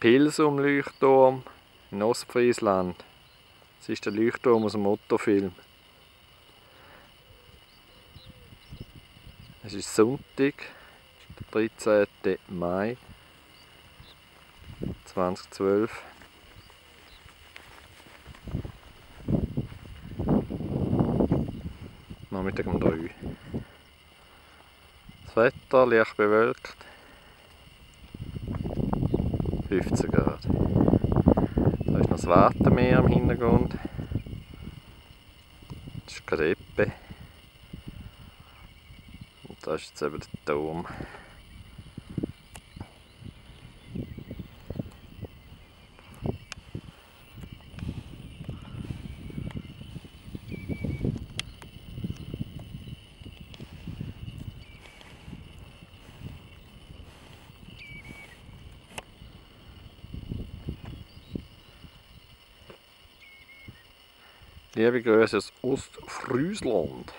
Pilsum-Leuchtturm in Ostfriesland. Das ist der Leuchtturm aus dem Mottofilm. Es ist Sonntag, der 13. Mai 2012. Nachmittag um 3. Das Wetter leicht bewölkt. 15 Grad. Da ist noch das Wartenmeer im Hintergrund. Das ist Greppe. Und da ist jetzt eben der Dom. Liebe Grüße aus Ostfriesland.